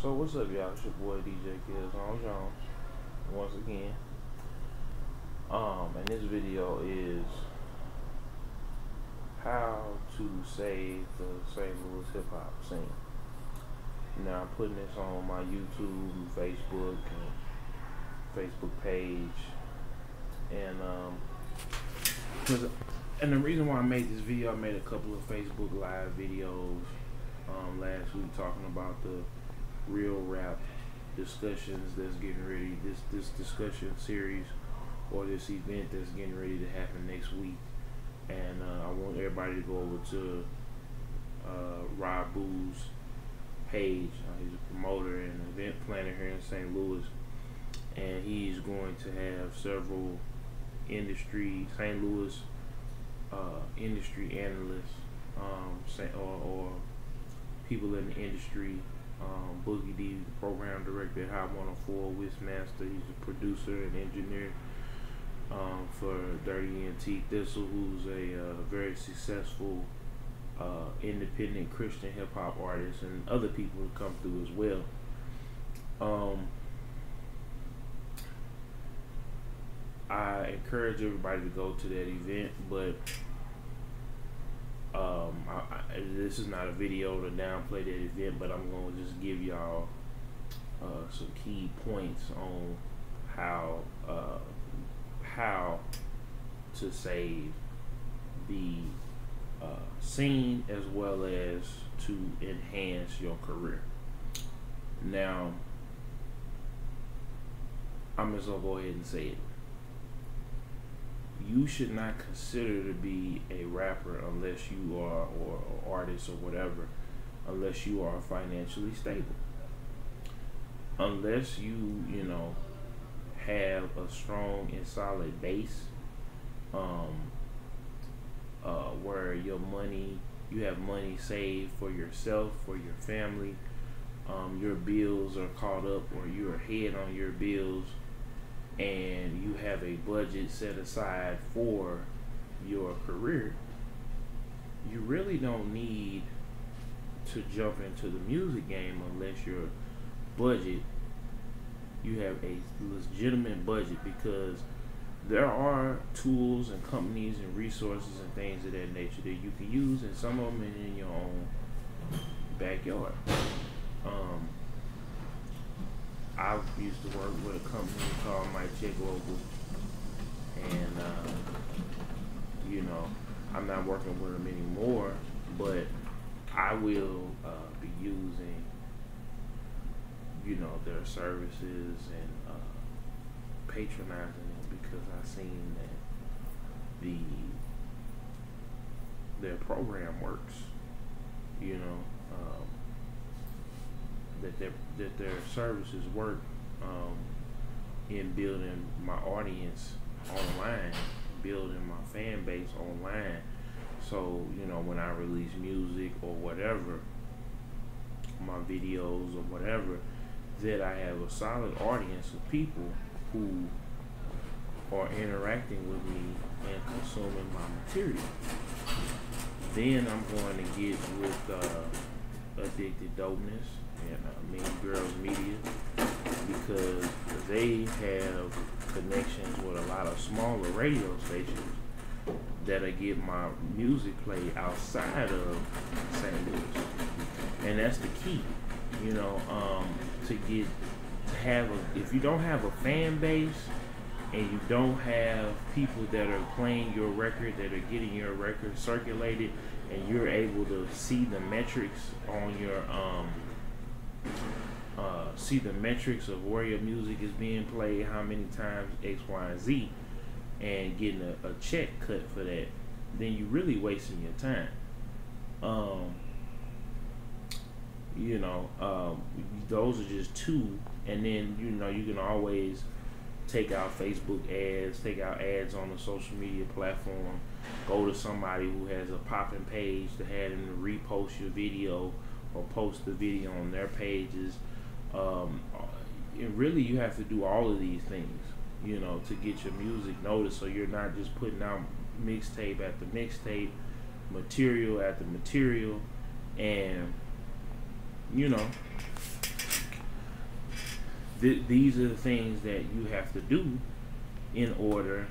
So what's up, y'all? It's your boy DJ Killzown Jones once again. Um, and this video is how to save the St. Louis hip hop scene. Now I'm putting this on my YouTube, and Facebook, and Facebook page, and um, cause, and the reason why I made this video, I made a couple of Facebook Live videos um, last week talking about the real rap discussions that's getting ready this this discussion series or this event that's getting ready to happen next week and uh, I want everybody to go over to uh, Rob Boo's page uh, he's a promoter and event planner here in St. Louis and he's going to have several industry St. Louis uh, industry analysts um, or, or people in the industry um, Boogie D, the program director at Hot 104, Master. He's a producer and engineer um, for Dirty N.T. Thistle, who's a uh, very successful uh, independent Christian hip hop artist, and other people who come through as well. Um, I encourage everybody to go to that event, but um, I, I, this is not a video to downplay that event, but I'm going to just give y'all uh, some key points on how uh, how to save the uh, scene as well as to enhance your career. Now, I'm just gonna go ahead and say it you should not consider to be a rapper unless you are or, or artist or whatever unless you are financially stable. Unless you you know have a strong and solid base um uh where your money you have money saved for yourself for your family um your bills are caught up or you're ahead on your bills and you have a budget set aside for your career, you really don't need to jump into the music game unless your budget you have a legitimate budget because there are tools and companies and resources and things of that nature that you can use and some of them in your own backyard. Um, I used to work with a company called Mic Check Global, and uh, you know, I'm not working with them anymore, but I will uh, be using, you know, their services and uh, patronizing them because I've seen that the their program works, you know. Um, that their that their services work um, in building my audience online, building my fan base online. So you know when I release music or whatever, my videos or whatever, that I have a solid audience of people who are interacting with me and consuming my material. Then I'm going to get with uh, Addicted Dopeness and uh, Mean Girls Media because they have connections with a lot of smaller radio stations that I get my music played outside of St. Louis, and that's the key. You know, um, to get to have a if you don't have a fan base and you don't have people that are playing your record that are getting your record circulated and you're able to see the metrics on your um, uh, see the metrics of where your music is being played, how many times X, Y, and Z, and getting a, a check cut for that, then you're really wasting your time. Um, you know, um, those are just two, and then you know you can always take out Facebook ads, take out ads on the social media platform, go to somebody who has a popping page to have them repost your video or post the video on their pages. Um, and really, you have to do all of these things, you know, to get your music noticed. So you're not just putting out mixtape after mixtape, material after material, and you know, th- these are the things that you have to do in order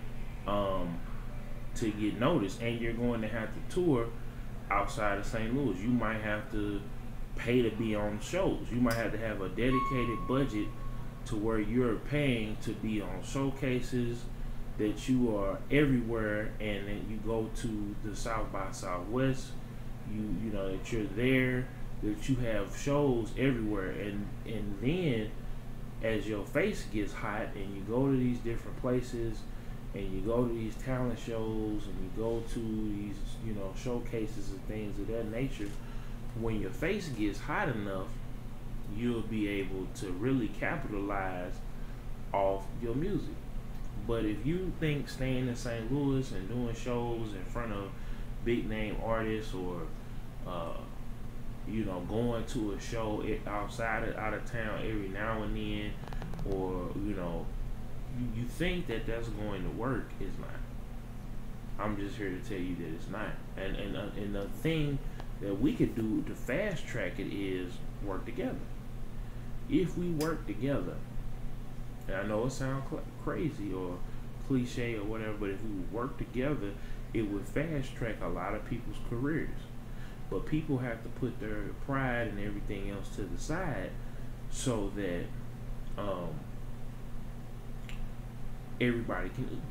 um, to get noticed, and you're going to have to tour outside of St. Louis. You might have to pay to be on shows. You might have to have a dedicated budget to where you're paying to be on showcases that you are everywhere and then you go to the South by Southwest you you know that you're there that you have shows everywhere and and then as your face gets hot and you go to these different places and you go to these talent shows and you go to these you know showcases and things of that nature when your face gets hot enough you'll be able to really capitalize off your music but if you think staying in St. Louis and doing shows in front of big name artists or uh, you know going to a show outside of out of town every now and then or you know you, you think that that's going to work is not. I'm just here to tell you that it's not. And and, uh, and the thing that we could do to fast track it is work together. If we work together and i know it sounds cl- crazy or cliche or whatever but if we work together it would fast track a lot of people's careers but people have to put their pride and everything else to the side so that um, everybody can.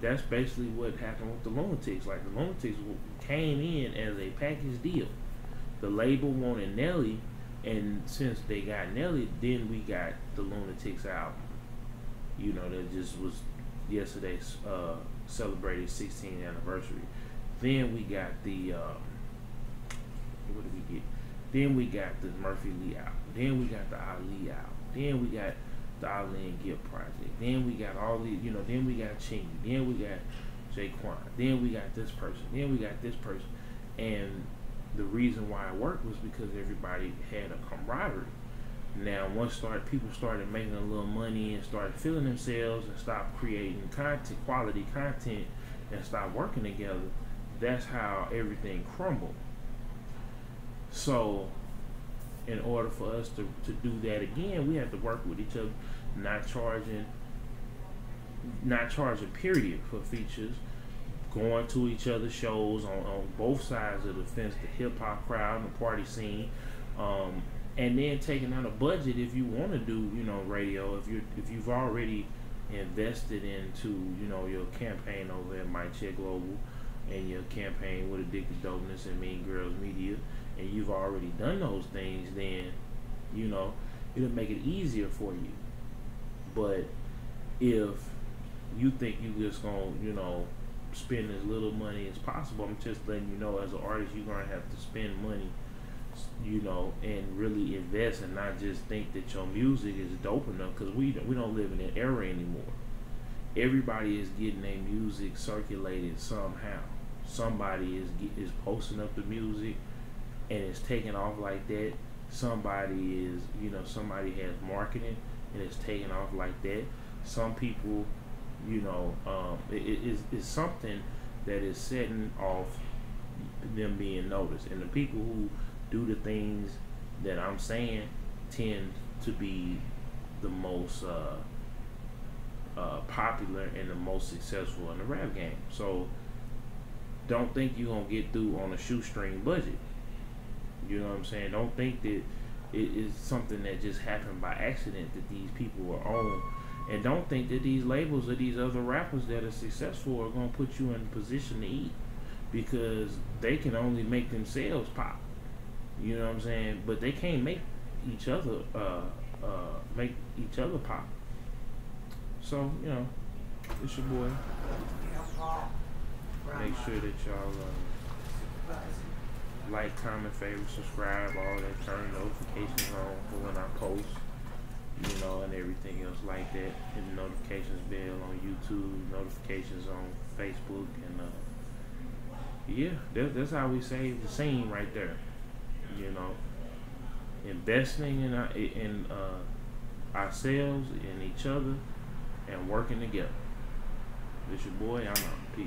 That's basically what happened with the Lunatics. Like the Lunatics came in as a package deal. The label wanted Nelly, and since they got Nelly, then we got the Lunatics album. You know, that just was yesterday's uh, celebrated 16th anniversary. Then we got the uh, what did we get? Then we got the Murphy Lee out. Then we got the Ali out. Then we got the Ali and Gipp project. Then we got all these, you know, then we got Chingy. Then we got J-Kwon. Then we got this person. Then we got this person. And the reason why it worked was because everybody had a camaraderie. Now, once start people started making a little money and started feeling themselves and stopped creating content, quality content, and stopped working together, that's how everything crumbled. So, in order for us to, to do that again, we have to work with each other, not charging, not charging period for features, going to each other's shows on, on both sides of the fence, the hip hop crowd and the party scene, um, and then taking out a budget if you want to do, you know, radio. If you if you've already invested into, you know, your campaign over at Mic Check Global and your campaign with Addicted Dopeness and Mean Girls Media and you've already done those things, then you know it'll make it easier for you. But if you think you just gonna, you know, spend as little money as possible, I'm just letting you know as an artist you're gonna have to spend money, you know, and really invest and not just think that your music is dope enough because we we don't live in an era anymore. Everybody is getting their music circulated somehow. Somebody is is posting up the music and it's taking off like that, somebody is, you know, somebody has marketing and it's taking off like that. Some people, you know, um, it is it, something that is setting off them being noticed. And the people who do the things that I'm saying tend to be the most uh, uh, popular and the most successful in the rap game. So don't think you're gonna get through on a shoestring budget. You know what I'm saying? Don't think that it is something that just happened by accident that these people were on. And don't think that these labels or these other rappers that are successful are going to put you in a position to eat because they can only make themselves pop. You know what I'm saying? But they can't make each other uh, uh, make each other pop. So you know, it's your boy. Make sure that y'all. Uh, like, comment, favorite, subscribe, all that. Turn notifications on for when I post, you know, and everything else like that. Hit the notifications bell on YouTube, notifications on Facebook, and uh, yeah, that, that's how we save the scene right there. You know, investing in our, in uh, ourselves, in each other, and working together. This your boy. I'm out. Peace.